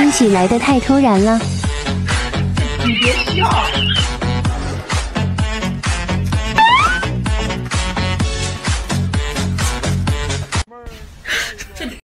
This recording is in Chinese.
惊喜来的太突然了。你别笑